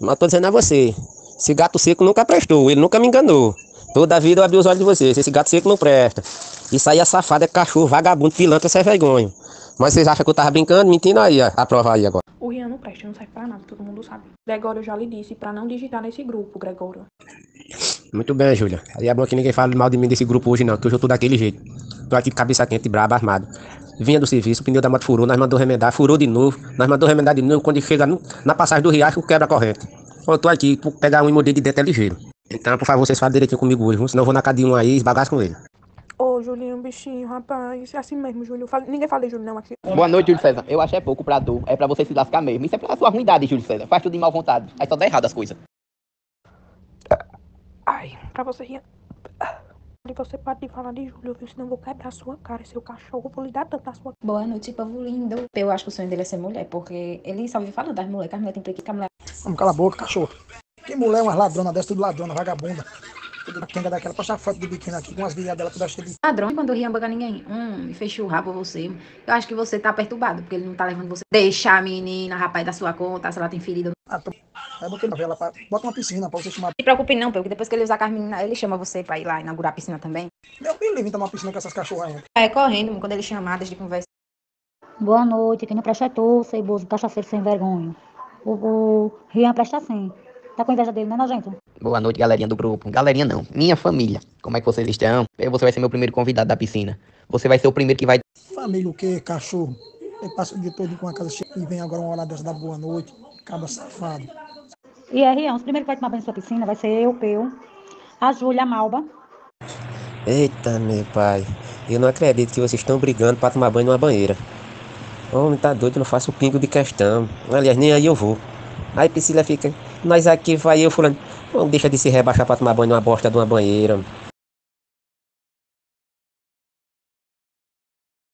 Mas tô dizendo a você, esse gato seco nunca prestou, ele nunca me enganou. Toda a vida eu abri os olhos de vocês, esse gato seco não presta. Isso aí é safado, é cachorro, vagabundo, pilantra, sem vergonha. Mas vocês acham que eu tava brincando? Mentindo aí, a prova aí agora. O Rian não presta, não serve pra nada, todo mundo sabe. Gregório, eu já lhe disse pra não digitar nesse grupo, Gregório. Muito bem, Júlia. Aí é bom que ninguém fale mal de mim desse grupo hoje não, que hoje eu tô daquele jeito. Tô aqui de cabeça quente, brabo, armado. Vinha do serviço, o pneu da moto furou, nós mandou remendar, furou de novo, nós mandou remendar de novo, quando chega no, na passagem do riacho, quebra a corrente. Eu tô aqui, por pegar um e morder de dentro é ligeiro. Então, por favor, vocês falem direitinho comigo hoje, senão eu vou na cadeia um aí e esbagaço com ele. Ô, Julinho, bichinho, rapaz, é assim mesmo, Júlio. Fala- Ninguém fala de Júlio, não, aqui. Boa noite, Júlio César. Eu acho é pouco pra tu. É pra você se lascar mesmo. Isso é pra sua ruindade, Júlio César. Faz tudo de mal vontade. Aí só dá errado as coisas. Ai, pra você, Rian. E você pode de falar de Júlio, viu? Senão eu vou quebrar a sua cara, seu cachorro. Eu vou lhe dar tanto na sua Boa noite, povo lindo. Eu acho que o sonho dele é ser mulher, porque ele só vive falando das mulheres, que as mulheres têm preguiça, que a mulher Vamos cala a boca, cachorro. Que mulher, umas ladronas dessa, tudo ladrona, vagabunda. Tudo quenga daquela. Posta a foto de biquíni aqui com as viadas dela toda cheia de. ladrão. Quando o Rian banga ninguém, hum, fechou o rabo você. Eu acho que você tá perturbado, porque ele não tá levando você. Deixa a menina, rapaz, da sua conta, se ela tem ferido. Ah, tô... Aí botei uma vela pra... Bota uma piscina pra você chamar. Não se preocupe não, porque depois que ele usar com as meninas, ele chama você pra ir lá inaugurar a piscina também. Meu filho, vem tomar uma piscina com essas cachorras ainda. É, correndo, quando ele chamar, desde de conversa. Boa noite, quem não presta é tu, ceboso, cachaceiro sem vergonha. O, o Rian presta sim. Tá com inveja dele, né, nojento? Boa noite, galerinha do grupo. Galerinha não. Minha família. Como é que vocês estão? Eh, Você vai ser meu primeiro convidado da piscina. Você vai ser o primeiro que vai. Família o quê, cachorro? Ele passa o dia todo com a casa cheia e vem agora uma hora dessa da boa noite. Acaba safado. E é, Rian, os primeiros que vai tomar banho na sua piscina vai ser eu, Peu, a Júlia, a Malba. Eita, meu pai. Eu não acredito que vocês estão brigando pra tomar banho numa banheira. Homem, tá doido, eu não faço pingo de questão. Aliás, nem aí eu vou. Aí Priscila fica, nós aqui vai eu fulano. Não deixa de se rebaixar pra tomar banho numa bosta de uma banheira.